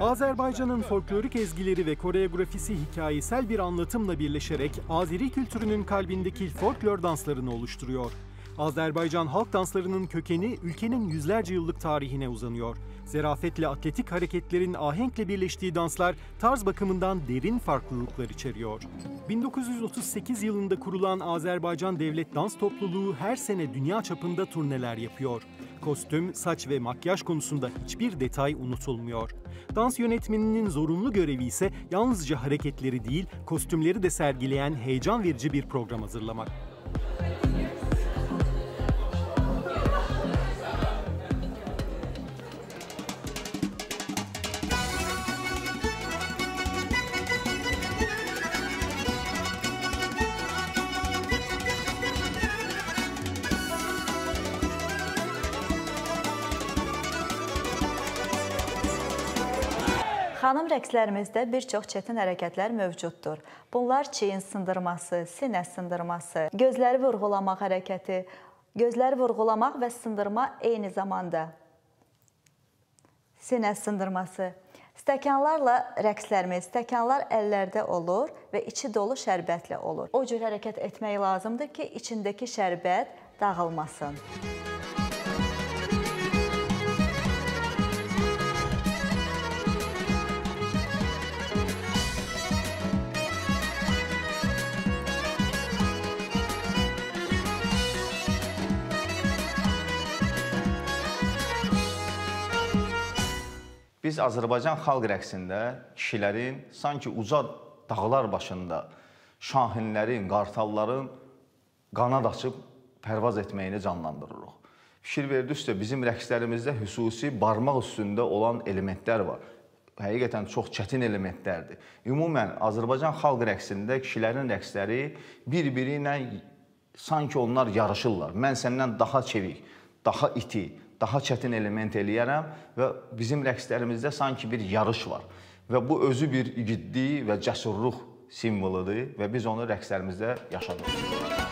Azerbaycan'ın folklorik ezgileri ve koreografisi hikayesel bir anlatımla birleşerek Azeri kültürünün kalbindeki folklor danslarını oluşturuyor. Azerbaycan halk danslarının kökeni ülkenin yüzlerce yıllık tarihine uzanıyor. Zerafetle atletik hareketlerin ahenkle birleştiği danslar tarz bakımından derin farklılıklar içeriyor. 1938 yılında kurulan Azerbaycan Devlet Dans Topluluğu her sene dünya çapında turneler yapıyor. Kostüm, saç ve makyaj konusunda hiçbir detay unutulmuyor. Dans yönetmeninin zorunlu görevi ise yalnızca hareketleri değil, kostümleri de sergileyen heyecan verici bir program hazırlamak. Xanım rəqslərimizdə bir çox çətin hərəkətlər mövcuddur. Bunlar çiyin sındırması, sinə sındırması, gözləri vurğulamaq hərəkəti, gözləri vurğulamaq və sındırma eyni zamanda sinə sındırması. Stəkanlarla rəqslərimiz, stəkanlar əllərdə olur və içi dolu şərbətlə olur. O cür hərəkət etmək lazımdır ki, içindəki şərbət dağılmasın. Biz Azərbaycan xalq rəqsində kişilərin sanki uca dağlar başında şahinlərin, qartalların qanad açıb pərvaz etməyini canlandırırıq. Fikir verdinizsə, bizim rəqslərimizdə xüsusi barmaq üstündə olan elementlər var. Həqiqətən çox çətin elementlərdir. Ümumən Azərbaycan xalq rəqsində kişilərin rəqsləri bir-biri ilə sanki onlar yarışırlar. Mən səndən daha çevik, daha iti, daha çətin element eləyərəm və bizim rəqslərimizdə sanki bir yarış var. Və bu özü bir igidlik və cəsurluq simvoludur və biz onu rəqslərimizdə yaşadırıq.